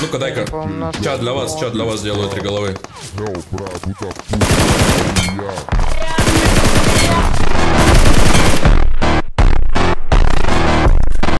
Ну-ка, дай-ка. Чат для вас, чат для вас сделаю три головы.